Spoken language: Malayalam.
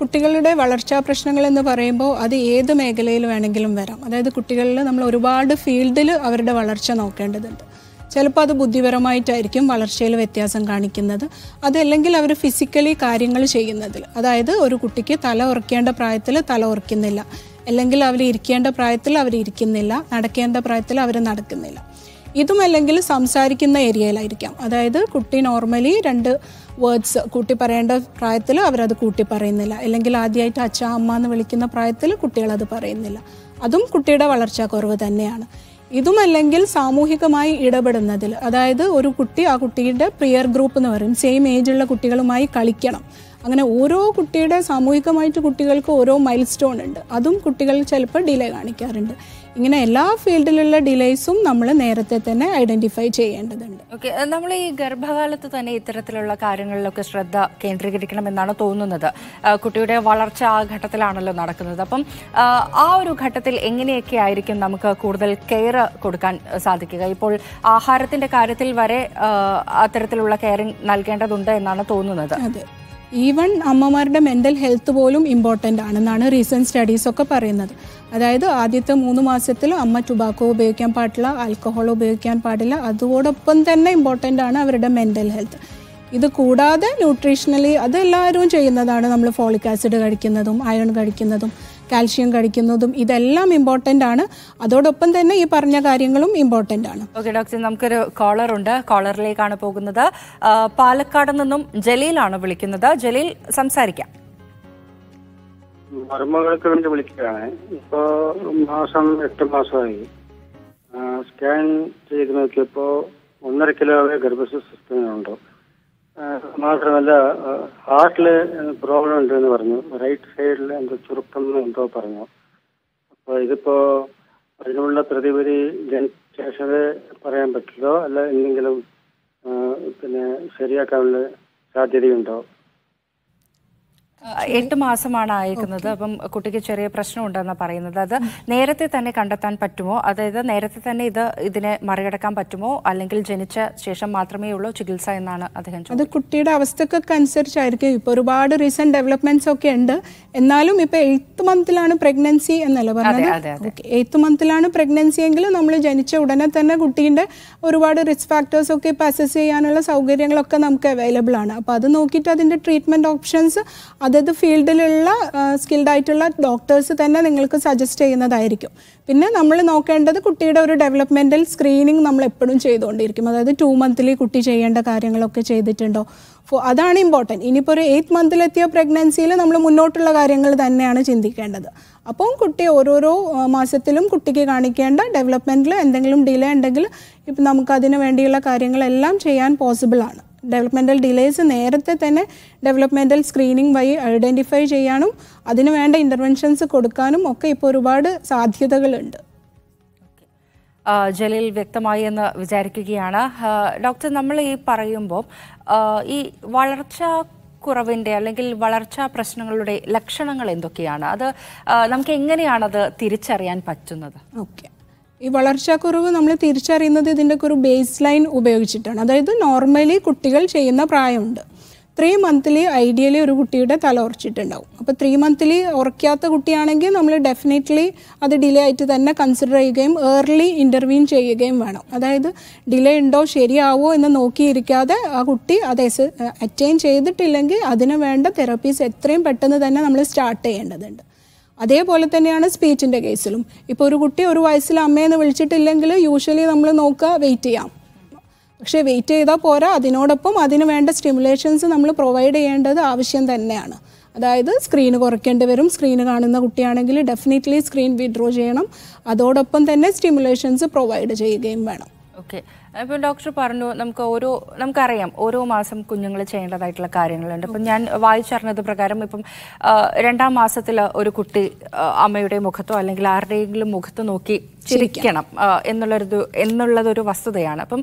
കുട്ടികളുടെ വളർച്ചാ പ്രശ്നങ്ങൾ എന്ന് പറയുമ്പോൾ അത് ഏത് മേഖലയിൽ വേണമെങ്കിലും വരാം. അതായത് കുട്ടികളിൽ നമ്മൾ ഒരുപാട് ഫീൽഡിൽ അവരുടെ വളർച്ച നോക്കേണ്ടതുണ്ട്. ചിലപ്പോൾ അത് ബുദ്ധിപരമായിട്ടായിരിക്കും വളർച്ചയിൽ വ്യത്യാസം കാണിക്കുന്നത്. അതല്ലെങ്കിൽ അവർ ഫിസിക്കലി കാര്യങ്ങൾ ചെയ്യുന്നതിൽ അതായത് ഒരു കുട്ടിക്ക് തല ഉറക്കേണ്ട പ്രായത്തിൽ തല ഉറക്കുന്നില്ല. അല്ലെങ്കിൽ അവർ ഇരിക്കേണ്ട പ്രായത്തിൽ അവർ ഇരിക്കുന്നില്ല നടക്കേണ്ട പ്രായത്തിൽ അവർ നടക്കുന്നില്ല. ഇതും അല്ലെങ്കിൽ സംസാരിക്കുന്ന ഏരിയയിലായിരിക്കാം. അതായത് കുട്ടി നോർമലി രണ്ട് വേർഡ്സ് കൂട്ടി പറയേണ്ട പ്രായത്തിൽ അവരത് കൂട്ടി പറയുന്നില്ല അല്ലെങ്കിൽ ആദ്യമായിട്ട് അച്ഛ അമ്മ എന്ന് വിളിക്കുന്ന പ്രായത്തിൽ കുട്ടികളത് പറയുന്നില്ല. അതും കുട്ടിയുടെ വളർച്ചാ വളർച്ചാക്കുറവ് തന്നെയാണ്. ഇതുമല്ലെങ്കിൽ സാമൂഹികമായി ഇടപെടുന്നതിൽ അതായത് ഒരു കുട്ടി ആ കുട്ടിയുടെ പ്രിയർ ഗ്രൂപ്പ് എന്ന് പറയും സെയിം ഏജുള്ള കുട്ടികളുമായി കളിക്കണം. അങ്ങനെ ഓരോ കുട്ടിയുടെ സാമൂഹികമായിട്ട് കുട്ടികൾക്ക് ഓരോ മൈൽ സ്റ്റോൺ ഉണ്ട്. അതും കുട്ടികൾ ചിലപ്പോൾ ഡിലേ കാണിക്കാറുണ്ട്. ഇങ്ങനെ എല്ലാ ഫീൽഡിലുള്ള ഡിലേസും നമ്മൾ നേരത്തെ തന്നെ ഐഡന്റിഫൈ ചെയ്യേണ്ടതുണ്ട്. ഓക്കെ നമ്മൾ ഈ ഗർഭകാലത്ത് തന്നെ ഇത്തരത്തിലുള്ള കാര്യങ്ങളിലൊക്കെ ശ്രദ്ധ കേന്ദ്രീകരിക്കണമെന്നാണ് തോന്നുന്നത്. കുട്ടിയുടെ വളർച്ച ആ ഘട്ടത്തിലാണല്ലോ നടക്കുന്നത്. അപ്പം ആ, ഒരു ഘട്ടത്തിൽ എങ്ങനെയൊക്കെ ആയിരിക്കും നമുക്ക് കൂടുതൽ കെയർ കൊടുക്കാൻ സാധിക്കുക? ഇപ്പോൾ ആഹാരത്തിന്റെ കാര്യത്തിൽ വരെ അത്തരത്തിലുള്ള കെയറിങ് നൽകേണ്ടതുണ്ട് എന്നാണ് തോന്നുന്നത്. അതെ. ഈവൺ അമ്മമാരുടെ മെന്റൽ ഹെൽത്ത് പോലും ഇമ്പോർട്ടന്റ് ആണെന്നാണ് റീസെന്റ് സ്റ്റഡീസ് ഒക്കെ പറയുന്നത്. അതായത് ആദ്യത്തെ മൂന്ന് മാസത്തിൽ അമ്മ ടുബാക്കോ ഉപയോഗിക്കാൻ പാടില്ല ആൽക്കഹോൾ ഉപയോഗിക്കാൻ പാടില്ല. അതോടൊപ്പം തന്നെ ഇമ്പോർട്ടന്റ് ആണ് അവരുടെ മെന്റൽ ഹെൽത്ത് ഇത് കൂടാതെ ന്യൂട്രീഷണലി അതെല്ലാവരും ചെയ്യുന്നതാണ് നമ്മൾ ഫോളിക് ആസിഡ് കഴിക്കുന്നതും അയൺ കഴിക്കുന്നതും. കാൽഷ്യം കഴിക്കുന്നതും ഇതെല്ലാം ഇമ്പോർട്ടന്റ് ആണ്. അതോടൊപ്പം തന്നെ ഈ പറഞ്ഞ കാര്യങ്ങളും ഇമ്പോർട്ടന്റ് ആണ്. ഓക്കെ ഡോക്ടർ നമുക്കൊരു കോളർ ഉണ്ട്. കോളറിലേക്കാണ് പോകുന്നത്. പാലക്കാട് നിന്നും ജലീലാണ് വിളിക്കുന്നത്. ജലീൽ സംസാരിക്കാം. മർമ്മകൾക്ക് വേണ്ടി വിളിക്കുകയാണ്. ഇപ്പോ മാസം എട്ട് മാസമായി. സ്കാൻ ചെയ്ത് നോക്കിയപ്പോ ഒന്നര കിലോ ഗർഭസ്ഥിതിയുണ്ട് മാത്രമല്ല ഹാർട്ടിൽ പ്രോബ്ലം ഉണ്ടെന്ന് പറഞ്ഞു. റൈറ്റ് സൈഡിൽ എന്തോ ചുരുക്കം എന്തോ പറഞ്ഞു. അപ്പൊ ഇതിപ്പോ അതിനുള്ള പ്രതിവിധി ശേഷം പറയാൻ പറ്റില്ലോ അല്ല എന്തെങ്കിലും പിന്നെ ശരിയാക്കാനുള്ള സാധ്യതയുണ്ടോ? എട്ട് മാസമാണ് അയക്കുന്നത് അപ്പം കുട്ടിക്ക് ചെറിയ പ്രശ്നം ഉണ്ടെന്ന് പറയുന്നത്. അത് നേരത്തെ തന്നെ കണ്ടെത്താൻ പറ്റുമോ? അതായത് നേരത്തെ തന്നെ ഇത് ഇതിനെ മറികടക്കാൻ പറ്റുമോ? അല്ലെങ്കിൽ ജനിച്ച ശേഷം മാത്രമേ ഉള്ളൂ ചികിത്സ എന്നാണ് അദ്ദേഹം അത് കുട്ടിയുടെ അവസ്ഥക്കൊക്കെ അനുസരിച്ചായിരിക്കും. ഇപ്പോൾ ഒരുപാട് റീസെന്റ് ഡെവലപ്മെന്റ്സ് ഒക്കെ ഉണ്ട്. എന്നാലും ഇപ്പോൾ എയ്ത്ത് മന്തിലാണ് പ്രഗ്നൻസി എന്നല്ല പറഞ്ഞത്? അതെ. എയ്ത്ത് മന്തിലാണ് പ്രഗ്നൻസി എങ്കിൽ നമ്മൾ ജനിച്ച ഉടനെ തന്നെ കുട്ടീന്റെ ഒരുപാട് റിസ്ക് ഫാക്ടേഴ്സ് ഒക്കെ ഇപ്പോൾ അസസ് ചെയ്യാനുള്ള സൗകര്യങ്ങളൊക്കെ നമുക്ക് അവൈലബിൾ ആണ്. അപ്പോൾ അത് നോക്കിയിട്ട് അതിന്റെ ട്രീറ്റ്മെന്റ് ഓപ്ഷൻസ് അതത് ഫീൽഡിലുള്ള സ്കിൽഡ് ആയിട്ടുള്ള ഡോക്ടേഴ്സ് തന്നെ നിങ്ങൾക്ക് സജസ്റ്റ് ചെയ്യുന്നതായിരിക്കും. പിന്നെ നമ്മൾ നോക്കേണ്ടത് കുട്ടിയുടെ ഒരു ഡെവലപ്മെന്റൽ സ്ക്രീനിങ് നമ്മൾ എപ്പോഴും ചെയ്തുകൊണ്ടിരിക്കും. അതായത് ടു മന്ത്ലി കുട്ടി ചെയ്യേണ്ട കാര്യങ്ങളൊക്കെ ചെയ്തിട്ടുണ്ടോ? അതാണ് ഇമ്പോർട്ടന്റ് ഇനിയിപ്പോൾ ഒരു എയ്ത്ത് മന്തിലെത്തിയ പ്രഗ്നൻസിയിൽ നമ്മൾ മുന്നോട്ടുള്ള കാര്യങ്ങൾ തന്നെയാണ് ചിന്തിക്കേണ്ടത്. അപ്പോൾ കുട്ടി ഓരോരോ മാസത്തിലും കുട്ടിക്ക് കാണിക്കേണ്ട ഡെവലപ്മെന്റിൽ എന്തെങ്കിലും ഡിലേ ഉണ്ടെങ്കിൽ ഇപ്പം നമുക്ക് അതിന് വേണ്ടിയുള്ള കാര്യങ്ങളെല്ലാം ചെയ്യാൻ പോസിബിൾ ആണ്. ഡെവലപ്മെന്റൽ ഡിലേസ് നേരത്തെ തന്നെ ഡെവലപ്മെന്റൽ സ്ക്രീനിങ് വഴി ഐഡന്റിഫൈ ചെയ്യാനും അതിന് വേണ്ട ഇന്റർവെൻഷൻസ് കൊടുക്കാനും ഒക്കെ ഇപ്പോൾ ഒരുപാട് സാധ്യതകളുണ്ട്. ജലീൽ വ്യക്തമായി എന്ന് വിചാരിക്കുകയാണ്. ഡോക്ടർ നമ്മൾ ഈ പറയുമ്പോൾ ഈ വളർച്ച കുറവിന്റെ അല്ലെങ്കിൽ വളർച്ചാ പ്രശ്നങ്ങളുടെ ലക്ഷണങ്ങൾ എന്തൊക്കെയാണ്? അത് നമുക്ക് എങ്ങനെയാണത് തിരിച്ചറിയാൻ പറ്റുന്നത്? ഓക്കെ. ഈ വളർച്ചാക്കുറവ് നമ്മൾ തിരിച്ചറിയുന്നത് ഇതിന്റെ ഒരു ബേസ് ലൈൻ ഉപയോഗിച്ചിട്ടാണ്. അതായത് നോർമലി കുട്ടികൾ ചെയ്യുന്ന പ്രായമുണ്ട്. ത്രീ മന്ത്ലി ഐഡിയലി ഒരു കുട്ടിയുടെ തല ഉറച്ചിട്ടുണ്ടാവും. അപ്പോൾ ത്രീ മന്ത്ലി ഉറക്കാത്ത കുട്ടിയാണെങ്കിൽ നമ്മൾ ഡെഫിനറ്റ്ലി അത് ഡിലേ ആയിട്ട് തന്നെ കൺസിഡർ ചെയ്യുകയും ഏർലി ഇന്റർവീൻ ചെയ്യുകയും വേണം. അതായത് ഡിലേ ഉണ്ടോ ശരിയാവോ എന്ന് നോക്കിയിരിക്കാതെ ആ കുട്ടി അത് അറ്റൈൻ ചെയ്തിട്ടില്ലെങ്കിൽ അതിന് വേണ്ട തെറപ്പീസ് എത്രയും പെട്ടെന്ന് തന്നെ നമ്മൾ സ്റ്റാർട്ട് ചെയ്യേണ്ടതുണ്ട്. അതേപോലെ തന്നെയാണ് സ്പീച്ചിന്റെ കേസിലും. ഇപ്പോൾ ഒരു കുട്ടി ഒരു വയസ്സിൽ അമ്മയെന്ന് വിളിച്ചിട്ടില്ലെങ്കിൽ യൂഷ്വലി നമ്മൾ നോക്കുക വെയിറ്റ് ചെയ്യാം. പക്ഷേ വെയിറ്റ് ചെയ്താൽ പോരാ. അതിനോടൊപ്പം അതിന് വേണ്ട സ്റ്റിമുലേഷൻസ് നമ്മൾ പ്രൊവൈഡ് ചെയ്യേണ്ടത് ആവശ്യം തന്നെയാണ്. അതായത് സ്ക്രീന് കുറയ്ക്കേണ്ടി വരും. സ്ക്രീന് കാണുന്ന കുട്ടിയാണെങ്കിൽ ഡെഫിനറ്റ്ലി സ്ക്രീൻ വിഡ്രോ ചെയ്യണം. അതോടൊപ്പം തന്നെ സ്റ്റിമുലേഷൻസ് പ്രൊവൈഡ് ചെയ്യുകയും വേണം. ഓക്കെ ഇപ്പം ഡോക്ടർ പറഞ്ഞു നമുക്ക് ഓരോ നമുക്കറിയാം ഓരോ മാസം കുഞ്ഞുങ്ങൾ ചെയ്യേണ്ടതായിട്ടുള്ള കാര്യങ്ങളുണ്ട്. അപ്പം ഞാൻ വായിച്ചറിഞ്ഞത് പ്രകാരം ഇപ്പം രണ്ടാം മാസത്തിൽ ഒരു കുട്ടി അമ്മയുടെ മുഖത്തോ അല്ലെങ്കിൽ ആരുടെയെങ്കിലും മുഖത്ത് നോക്കി ചിരിക്കണം എന്നുള്ളൊരു എന്നുള്ളതൊരു വസ്തുതയാണ്. അപ്പം